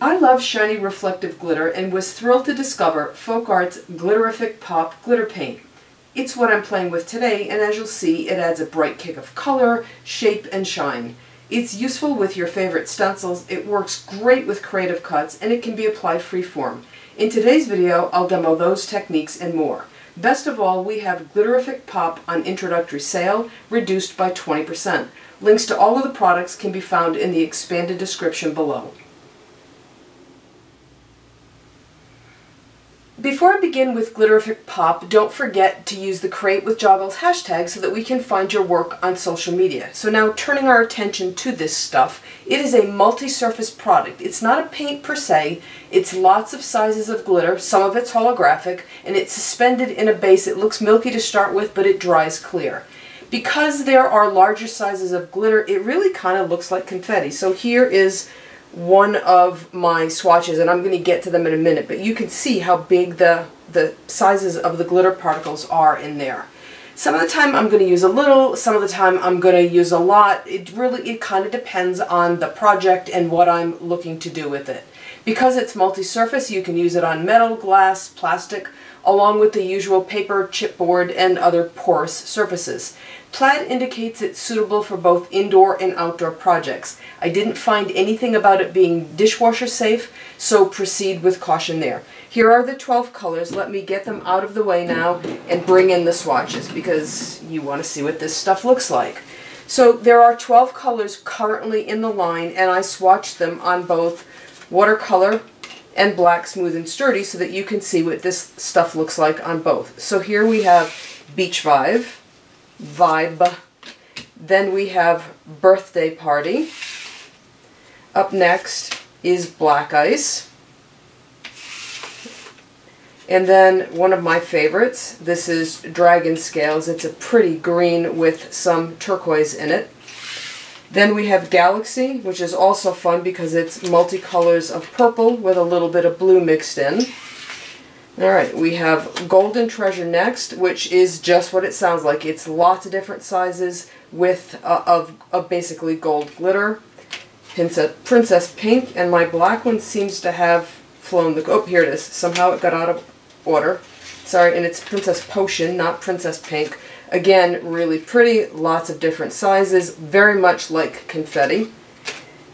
I love shiny reflective glitter and was thrilled to discover Folk Art's Glitterific Pop Glitter Paint. It's what I'm playing with today and as you'll see it adds a bright kick of color, shape, and shine. It's useful with your favorite stencils, it works great with creative cuts, and it can be applied freeform. In today's video I'll demo those techniques and more. Best of all, we have Glitterific Pop on introductory sale, reduced by 20%. Links to all of the products can be found in the expanded description below. Before I begin with Glitterific Pop, don't forget to use the Create with Joggles hashtag so that we can find your work on social media. So now turning our attention to this stuff, it is a multi-surface product. It's not a paint per se, it's lots of sizes of glitter, some of it's holographic, and it's suspended in a base. It looks milky to start with, but it dries clear. Because there are larger sizes of glitter, it really kind of looks like confetti. So here is one of my swatches, and I'm going to get to them in a minute, but you can see how big the, the sizes of the glitter particles are in there. Some of the time I'm going to use a little, some of the time I'm going to use a lot. It really, it kind of depends on the project and what I'm looking to do with it. Because it's multi-surface, you can use it on metal, glass, plastic, along with the usual paper, chipboard, and other porous surfaces. Plaid indicates it's suitable for both indoor and outdoor projects. I didn't find anything about it being dishwasher safe, so proceed with caution there. Here are the 12 colors. Let me get them out of the way now and bring in the swatches because you want to see what this stuff looks like. So there are 12 colors currently in the line and I swatched them on both watercolor and black smooth and sturdy so that you can see what this stuff looks like on both. So here we have Beach Vibe, Vibe. Then we have Birthday Party. Up next is Black Ice. And then one of my favorites, this is Dragon Scales. It's a pretty green with some turquoise in it. Then we have Galaxy, which is also fun because it's multicolors of purple with a little bit of blue mixed in. Alright, we have Golden Treasure next, which is just what it sounds like. It's lots of different sizes with uh, of, of basically gold glitter. Princess, Princess Pink, and my black one seems to have flown the... Oh, here it is. Somehow it got out of order. Sorry, and it's Princess Potion, not Princess Pink. Again, really pretty, lots of different sizes, very much like confetti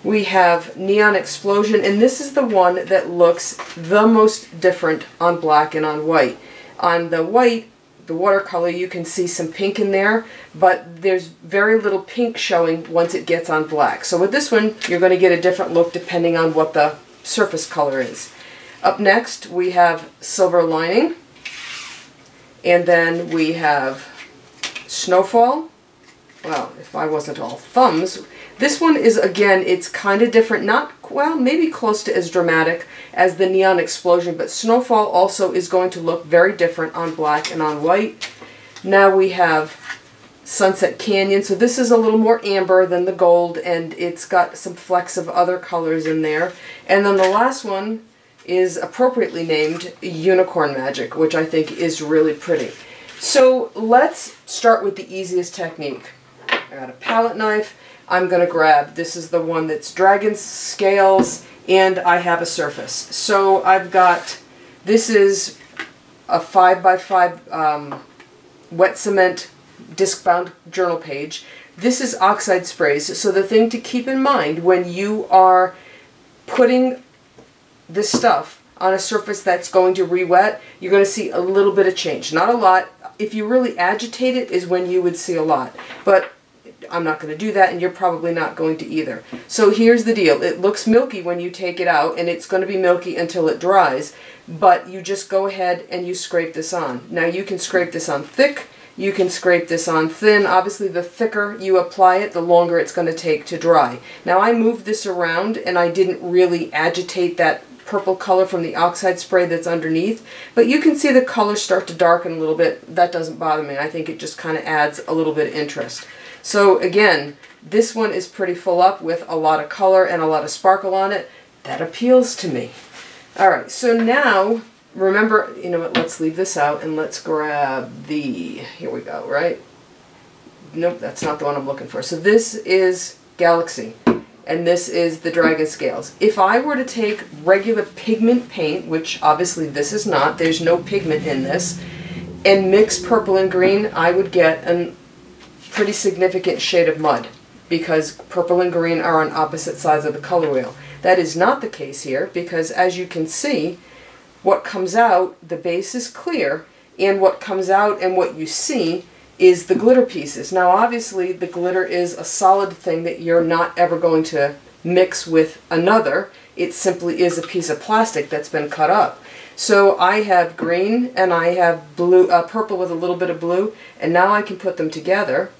we have Neon Explosion, and this is the one that looks the most different on black and on white. On the white, the watercolor, you can see some pink in there, but there's very little pink showing once it gets on black. So with this one, you're going to get a different look depending on what the surface color is. Up next, we have Silver Lining, and then we have Snowfall. Well, if I wasn't all thumbs, this one is, again, it's kind of different. Not, well, maybe close to as dramatic as the Neon Explosion, but Snowfall also is going to look very different on black and on white. Now we have Sunset Canyon. So this is a little more amber than the gold, and it's got some flecks of other colors in there. And then the last one is appropriately named Unicorn Magic, which I think is really pretty. So let's start with the easiest technique. I got a palette knife. I'm going to grab. This is the one that's dragon scales and I have a surface. So I've got, this is a 5 by 5 um, wet cement disc bound journal page. This is oxide sprays. So the thing to keep in mind when you are putting this stuff on a surface that's going to re-wet, you're going to see a little bit of change. Not a lot. If you really agitate it is when you would see a lot. But I'm not going to do that and you're probably not going to either. So here's the deal. It looks milky when you take it out and it's going to be milky until it dries, but you just go ahead and you scrape this on. Now you can scrape this on thick, you can scrape this on thin. Obviously the thicker you apply it, the longer it's going to take to dry. Now I moved this around and I didn't really agitate that purple color from the oxide spray that's underneath. But you can see the color start to darken a little bit. That doesn't bother me. I think it just kind of adds a little bit of interest. So again, this one is pretty full up with a lot of color and a lot of sparkle on it. That appeals to me. Alright, so now, remember, you know what, let's leave this out and let's grab the, here we go, right? Nope, that's not the one I'm looking for. So this is Galaxy. And this is the dragon scales. If I were to take regular pigment paint, which obviously this is not, there's no pigment in this, and mix purple and green, I would get a pretty significant shade of mud because purple and green are on opposite sides of the color wheel. That is not the case here because as you can see, what comes out, the base is clear, and what comes out and what you see is the glitter pieces. Now obviously the glitter is a solid thing that you're not ever going to mix with another. It simply is a piece of plastic that's been cut up. So I have green and I have blue, uh, purple with a little bit of blue, and now I can put them together.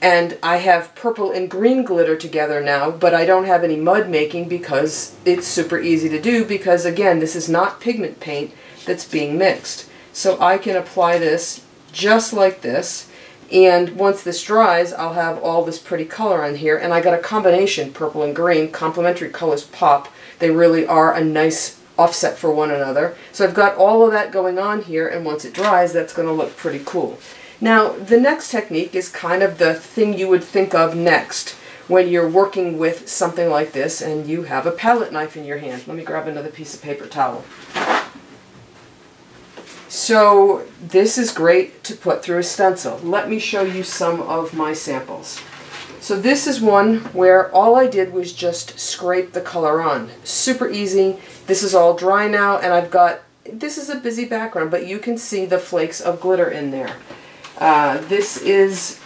And I have purple and green glitter together now, but I don't have any mud making because it's super easy to do because again, this is not pigment paint that's being mixed. So I can apply this just like this. And once this dries, I'll have all this pretty color on here. And I got a combination, purple and green. Complementary colors pop. They really are a nice offset for one another. So I've got all of that going on here, and once it dries, that's going to look pretty cool. Now, the next technique is kind of the thing you would think of next when you're working with something like this and you have a palette knife in your hand. Let me grab another piece of paper towel. So this is great to put through a stencil. Let me show you some of my samples. So this is one where all I did was just scrape the color on. Super easy. This is all dry now and I've got, this is a busy background, but you can see the flakes of glitter in there. Uh, this is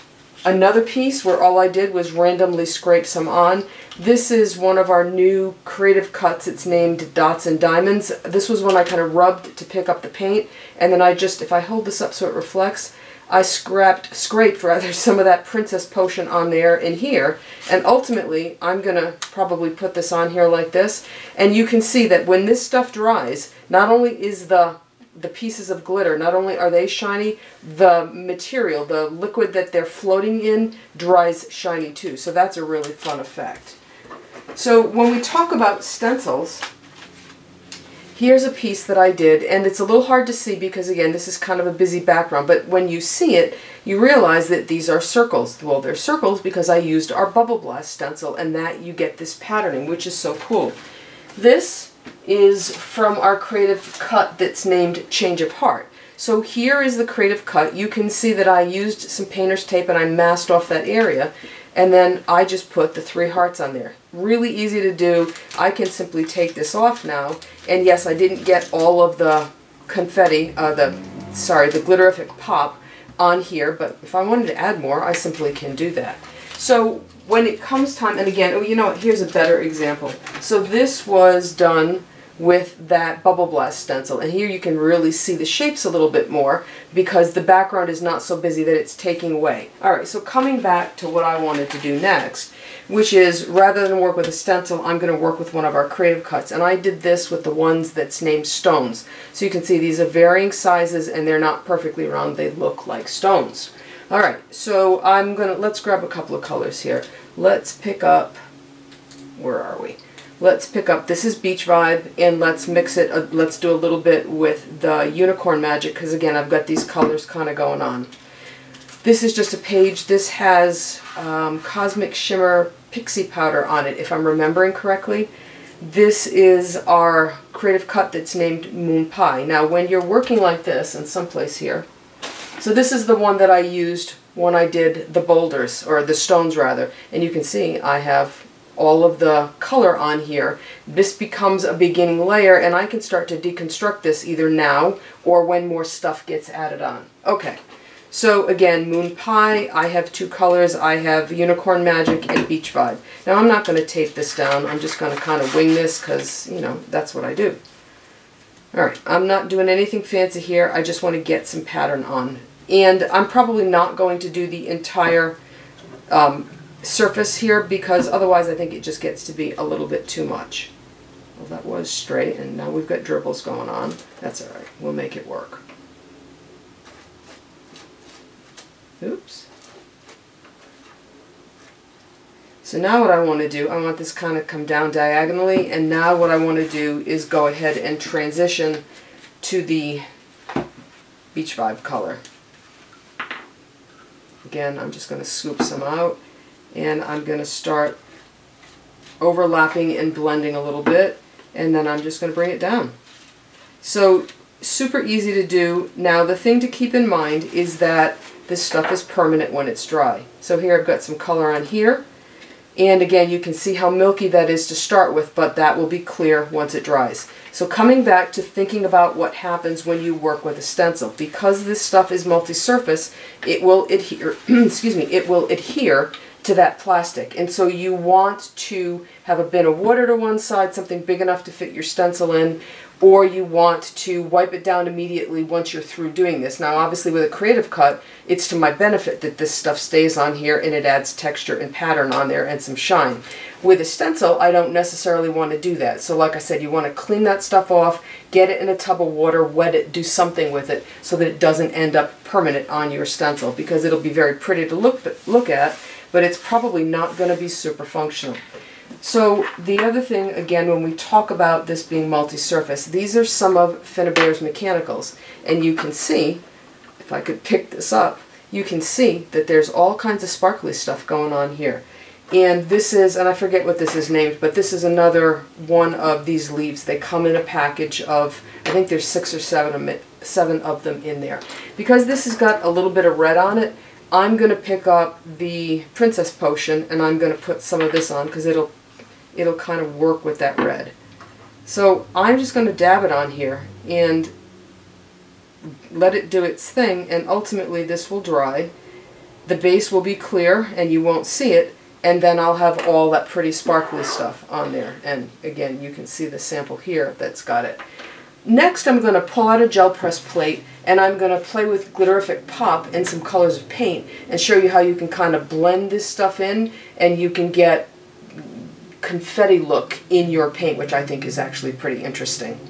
another piece where all I did was randomly scrape some on. This is one of our new creative cuts. It's named Dots and Diamonds. This was one I kind of rubbed to pick up the paint, and then I just, if I hold this up so it reflects, I scrapped, scraped rather, some of that Princess Potion on there in here, and ultimately I'm going to probably put this on here like this, and you can see that when this stuff dries, not only is the the pieces of glitter, not only are they shiny, the material, the liquid that they're floating in, dries shiny too. So that's a really fun effect. So when we talk about stencils, here's a piece that I did, and it's a little hard to see because, again, this is kind of a busy background, but when you see it, you realize that these are circles. Well, they're circles because I used our Bubble Blast stencil, and that you get this patterning, which is so cool. This is from our creative cut that's named Change of Heart. So here is the creative cut. You can see that I used some painter's tape and I masked off that area and then I just put the three hearts on there. Really easy to do. I can simply take this off now. And yes, I didn't get all of the confetti, uh, the, sorry, the glitterific pop on here, but if I wanted to add more, I simply can do that. So when it comes time, and again, oh, you know what, here's a better example. So this was done with that bubble blast stencil. And here you can really see the shapes a little bit more because the background is not so busy that it's taking away. Alright, so coming back to what I wanted to do next, which is rather than work with a stencil, I'm going to work with one of our creative cuts. And I did this with the ones that's named stones. So you can see these are varying sizes and they're not perfectly round, they look like stones. Alright, so I'm going to, let's grab a couple of colors here. Let's pick up, where are we? Let's pick up, this is Beach Vibe, and let's mix it, uh, let's do a little bit with the Unicorn Magic, because again, I've got these colors kind of going on. This is just a page, this has um, Cosmic Shimmer Pixie Powder on it, if I'm remembering correctly. This is our creative cut that's named Moon Pie. Now when you're working like this, in someplace here, so this is the one that I used when I did the boulders, or the stones rather, and you can see I have all of the color on here, this becomes a beginning layer and I can start to deconstruct this either now or when more stuff gets added on. Okay, so again, Moon Pie, I have two colors. I have Unicorn Magic and Beach Vibe. Now I'm not going to tape this down. I'm just going to kind of wing this because, you know, that's what I do. Alright, I'm not doing anything fancy here. I just want to get some pattern on. And I'm probably not going to do the entire um, surface here because otherwise I think it just gets to be a little bit too much. Well, that was straight and now we've got dribbles going on. That's alright. We'll make it work. Oops. So now what I want to do, I want this kind of come down diagonally and now what I want to do is go ahead and transition to the Beach Vibe color. Again, I'm just going to scoop some out and I'm going to start overlapping and blending a little bit, and then I'm just going to bring it down. So super easy to do. Now the thing to keep in mind is that this stuff is permanent when it's dry. So here I've got some color on here. And again, you can see how milky that is to start with, but that will be clear once it dries. So coming back to thinking about what happens when you work with a stencil, because this stuff is multi-surface, it will adhere, excuse me, it will adhere to that plastic. And so you want to have a bin of water to one side, something big enough to fit your stencil in, or you want to wipe it down immediately once you're through doing this. Now obviously with a creative cut, it's to my benefit that this stuff stays on here and it adds texture and pattern on there and some shine. With a stencil, I don't necessarily want to do that. So like I said, you want to clean that stuff off, get it in a tub of water, wet it, do something with it so that it doesn't end up permanent on your stencil because it'll be very pretty to look, look at, but it's probably not going to be super functional. So the other thing, again, when we talk about this being multi-surface, these are some of Finnabair's mechanicals. And you can see, if I could pick this up, you can see that there's all kinds of sparkly stuff going on here. And this is, and I forget what this is named, but this is another one of these leaves. They come in a package of, I think there's six or seven seven of them in there. Because this has got a little bit of red on it, I'm going to pick up the Princess Potion and I'm going to put some of this on because it'll it'll kind of work with that red. So I'm just going to dab it on here and let it do its thing and ultimately this will dry. The base will be clear and you won't see it and then I'll have all that pretty sparkly stuff on there and again you can see the sample here that's got it. Next I'm going to pull out a gel press plate and I'm going to play with Glitterific Pop and some colors of paint and show you how you can kind of blend this stuff in and you can get confetti look in your paint, which I think is actually pretty interesting.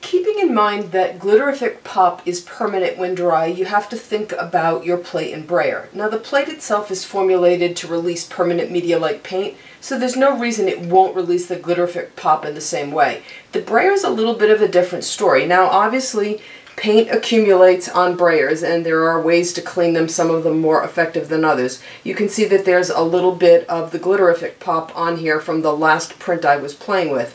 Keeping in mind that Glitterific Pop is permanent when dry, you have to think about your plate and brayer. Now the plate itself is formulated to release permanent media-like paint, so there's no reason it won't release the Glitterific Pop in the same way. The brayer is a little bit of a different story. Now obviously Paint accumulates on brayers and there are ways to clean them, some of them more effective than others. You can see that there's a little bit of the glitterific pop on here from the last print I was playing with.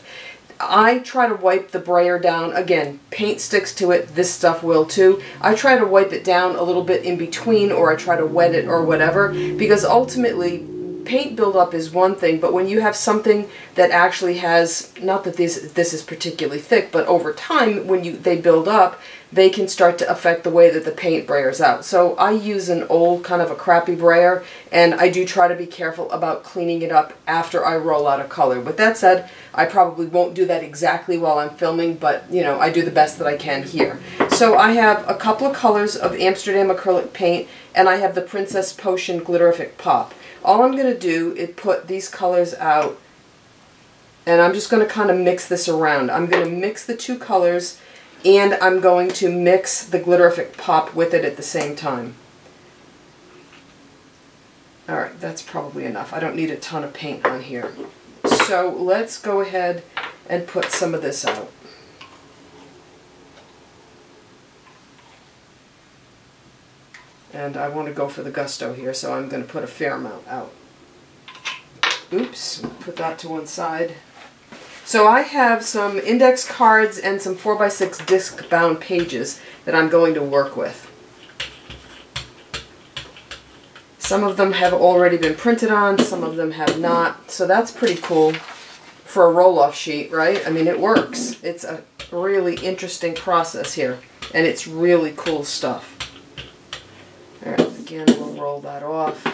I try to wipe the brayer down. Again, paint sticks to it. This stuff will too. I try to wipe it down a little bit in between or I try to wet it or whatever because ultimately paint buildup is one thing, but when you have something that actually has, not that this, this is particularly thick, but over time when you they build up, they can start to affect the way that the paint brayers out. So I use an old kind of a crappy brayer and I do try to be careful about cleaning it up after I roll out a color. With that said, I probably won't do that exactly while I'm filming, but you know, I do the best that I can here. So I have a couple of colors of Amsterdam acrylic paint and I have the Princess Potion Glitterific Pop. All I'm going to do is put these colors out and I'm just going to kind of mix this around. I'm going to mix the two colors and I'm going to mix the Glitterific Pop with it at the same time. Alright, that's probably enough. I don't need a ton of paint on here. So let's go ahead and put some of this out. And I want to go for the gusto here, so I'm going to put a fair amount out. Oops, put that to one side. So I have some index cards and some 4x6 disc bound pages that I'm going to work with. Some of them have already been printed on, some of them have not, so that's pretty cool for a roll-off sheet, right? I mean, it works. It's a really interesting process here, and it's really cool stuff. All right, again, we'll roll that off.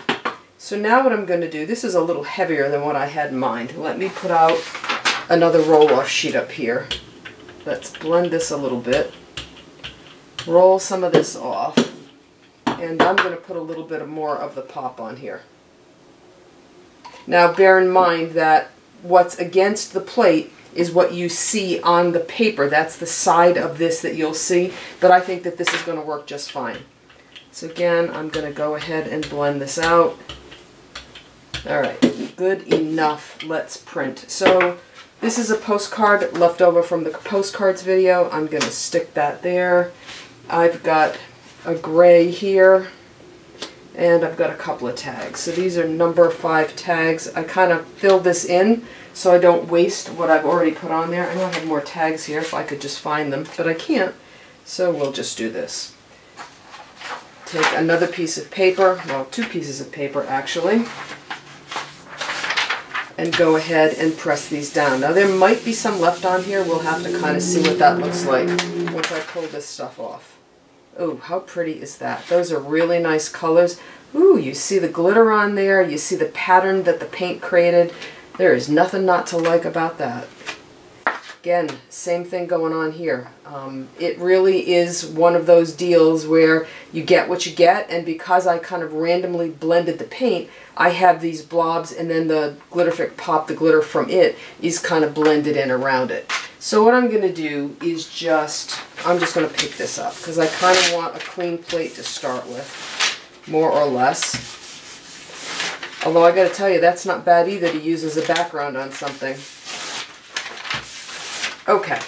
So now what I'm going to do, this is a little heavier than what I had in mind. Let me put out another roll-off sheet up here. Let's blend this a little bit. Roll some of this off. And I'm going to put a little bit more of the pop on here. Now bear in mind that what's against the plate is what you see on the paper. That's the side of this that you'll see, but I think that this is going to work just fine. So again, I'm going to go ahead and blend this out. Alright, good enough. Let's print. So this is a postcard left over from the postcards video. I'm going to stick that there. I've got a gray here. And I've got a couple of tags. So these are number five tags. I kind of fill this in so I don't waste what I've already put on there. I know I have more tags here if I could just find them, but I can't. So we'll just do this. Take another piece of paper, well, two pieces of paper actually, and go ahead and press these down. Now there might be some left on here. We'll have to kind of see what that looks like once I pull this stuff off. Oh, how pretty is that? Those are really nice colors. Ooh, you see the glitter on there. You see the pattern that the paint created. There is nothing not to like about that. Again, same thing going on here. Um, it really is one of those deals where you get what you get, and because I kind of randomly blended the paint, I have these blobs, and then the Glitterific Pop, the glitter from it, is kind of blended in around it. So what I'm going to do is just, I'm just going to pick this up because I kind of want a clean plate to start with, more or less. Although I got to tell you, that's not bad either to use as a background on something. Okay,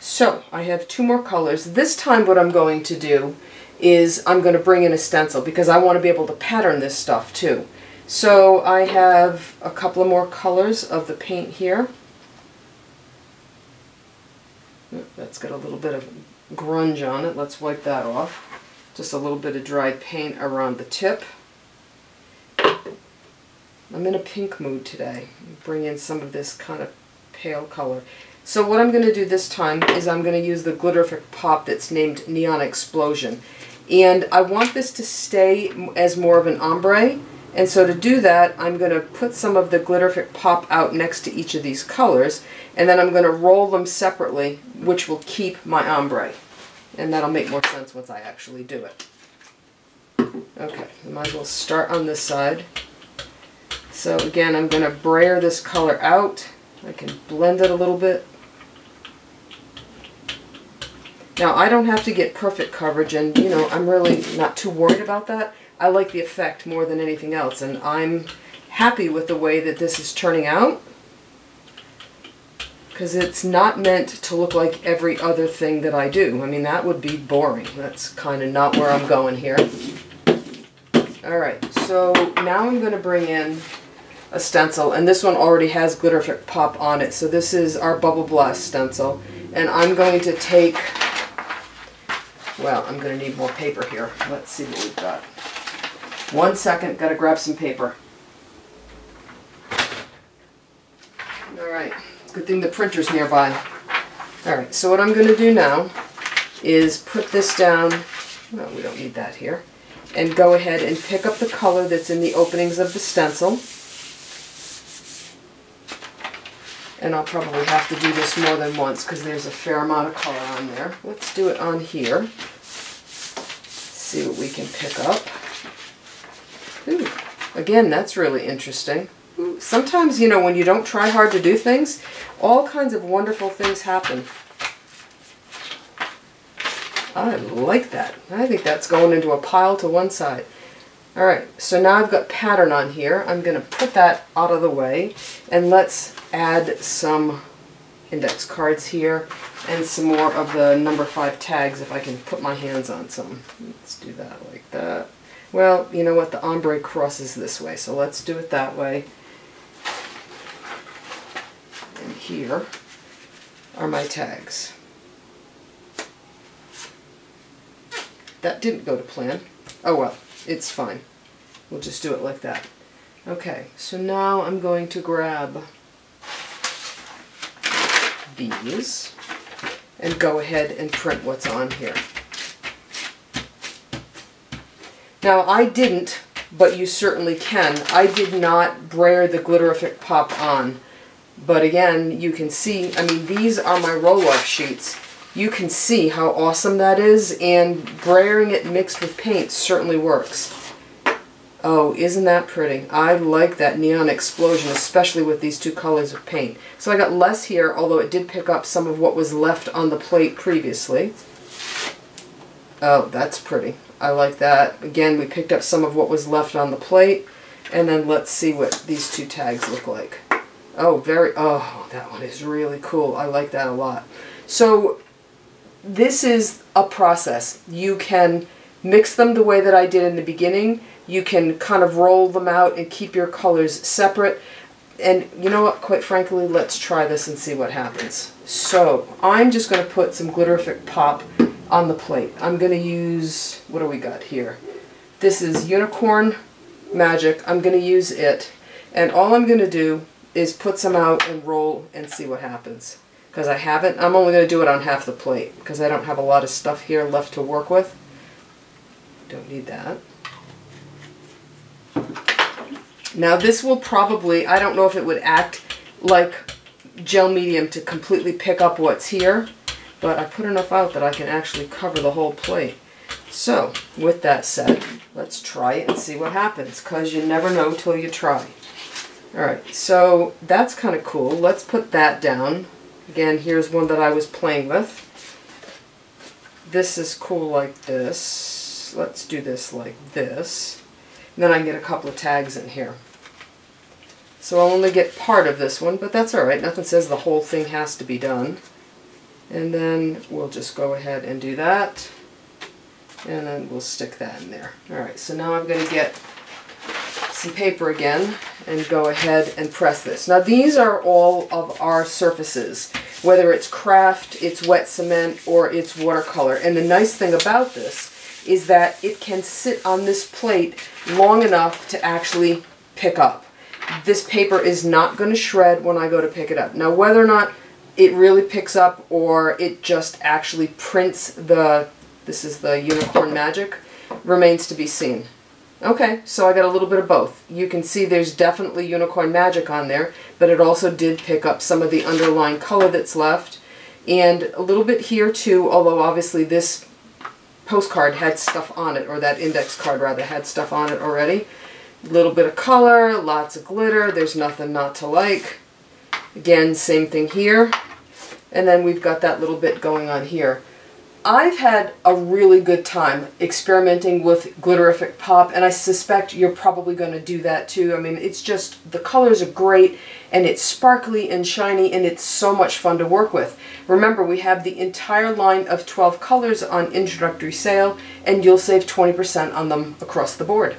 so I have two more colors. This time what I'm going to do is I'm going to bring in a stencil because I want to be able to pattern this stuff too. So I have a couple of more colors of the paint here. Hmm, that's got a little bit of grunge on it. Let's wipe that off. Just a little bit of dried paint around the tip. I'm in a pink mood today. Bring in some of this kind of pale color. So what I'm going to do this time is I'm going to use the Glitterific Pop that's named Neon Explosion. And I want this to stay as more of an ombre. And so to do that, I'm going to put some of the Glitterific Pop out next to each of these colors and then I'm going to roll them separately, which will keep my ombre. And that'll make more sense once I actually do it. Okay, I might as well start on this side. So again, I'm going to brayer this color out. I can blend it a little bit. Now, I don't have to get perfect coverage, and, you know, I'm really not too worried about that. I like the effect more than anything else, and I'm happy with the way that this is turning out because it's not meant to look like every other thing that I do. I mean, that would be boring. That's kind of not where I'm going here. Alright, so now I'm going to bring in a stencil, and this one already has Glitter Pop on it, so this is our Bubble Blast stencil. And I'm going to take, well, I'm going to need more paper here. Let's see what we've got. One second, got to grab some paper. Alright. Good thing the printer's nearby. Alright, so what I'm going to do now is put this down, well, we don't need that here, and go ahead and pick up the color that's in the openings of the stencil. And I'll probably have to do this more than once because there's a fair amount of color on there. Let's do it on here. See what we can pick up. Ooh, again, that's really interesting sometimes, you know, when you don't try hard to do things, all kinds of wonderful things happen. I like that. I think that's going into a pile to one side. Alright, so now I've got pattern on here. I'm going to put that out of the way and let's add some index cards here and some more of the number 5 tags if I can put my hands on some. Let's do that like that. Well, you know what, the ombre crosses this way, so let's do it that way. And here are my tags. That didn't go to plan. Oh well, it's fine. We'll just do it like that. Okay, so now I'm going to grab these and go ahead and print what's on here. Now I didn't, but you certainly can. I did not brayer the Glitterific Pop on. But again, you can see, I mean, these are my roll-off sheets. You can see how awesome that is, and brayering it mixed with paint certainly works. Oh, isn't that pretty? I like that neon explosion, especially with these two colors of paint. So I got less here, although it did pick up some of what was left on the plate previously. Oh, that's pretty. I like that. Again, we picked up some of what was left on the plate, and then let's see what these two tags look like. Oh, very, oh, that one is really cool. I like that a lot. So this is a process. You can mix them the way that I did in the beginning. You can kind of roll them out and keep your colors separate. And you know what, quite frankly, let's try this and see what happens. So, I'm just going to put some Glitterific Pop on the plate. I'm going to use, what do we got here? This is Unicorn Magic. I'm going to use it. And all I'm going to do is put some out and roll and see what happens. Because I haven't, I'm only going to do it on half the plate because I don't have a lot of stuff here left to work with. Don't need that. Now this will probably, I don't know if it would act like gel medium to completely pick up what's here, but I put enough out that I can actually cover the whole plate. So, with that said, let's try it and see what happens, because you never know till you try. Alright, so that's kind of cool. Let's put that down. Again, here's one that I was playing with. This is cool like this. Let's do this like this. And then I can get a couple of tags in here. So I'll only get part of this one, but that's alright. Nothing says the whole thing has to be done. And then we'll just go ahead and do that. And then we'll stick that in there. Alright, so now I'm going to get some paper again and go ahead and press this. Now these are all of our surfaces, whether it's craft, it's wet cement, or it's watercolor. And the nice thing about this is that it can sit on this plate long enough to actually pick up. This paper is not going to shred when I go to pick it up. Now whether or not it really picks up or it just actually prints the, this is the Unicorn Magic, remains to be seen. Okay, so I got a little bit of both. You can see there's definitely Unicorn Magic on there, but it also did pick up some of the underlying color that's left. And a little bit here too, although obviously this postcard had stuff on it, or that index card rather had stuff on it already. A little bit of color, lots of glitter, there's nothing not to like. Again, same thing here. And then we've got that little bit going on here. I've had a really good time experimenting with Glitterific Pop, and I suspect you're probably going to do that too. I mean, it's just, the colors are great, and it's sparkly and shiny, and it's so much fun to work with. Remember, we have the entire line of 12 colors on introductory sale, and you'll save 20% on them across the board.